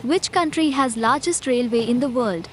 Which country has largest railway in the world?